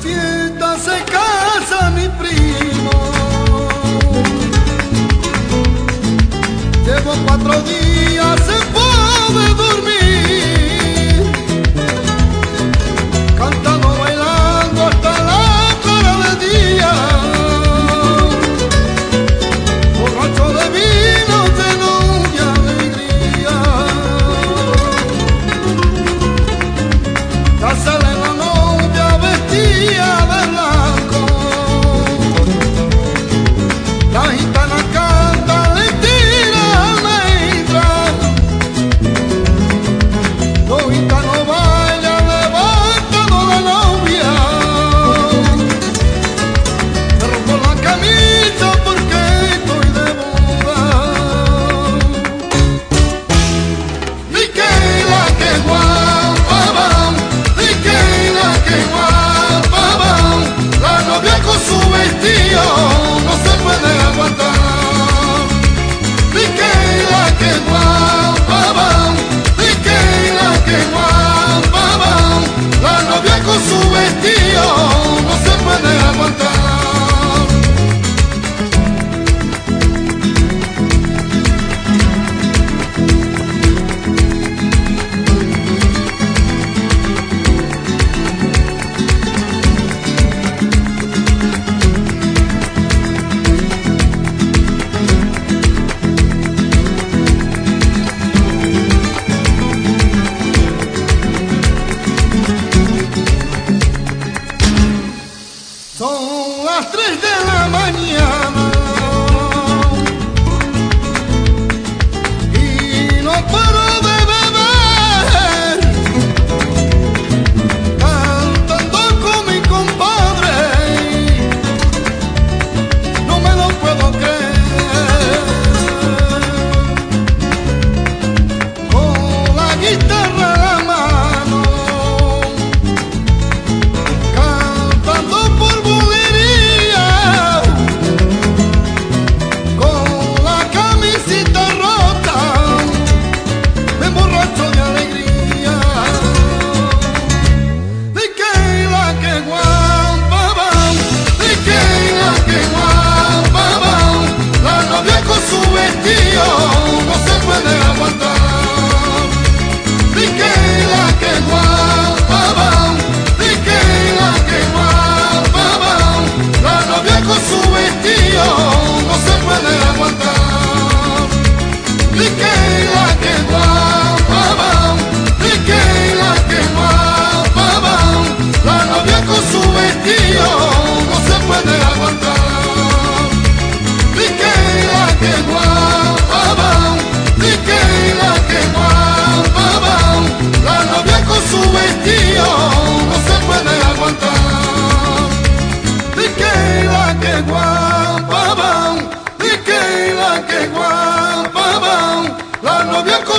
fiesta se casa mi primo. Llevo cuatro días. lejos su vestido. Son las tres de la mañana.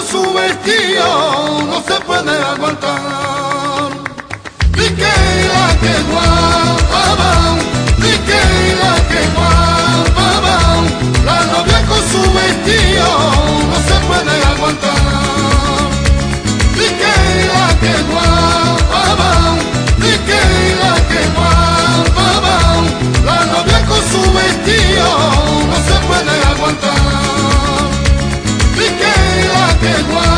su vestido no se puede aguantar. Y que la que guardaba que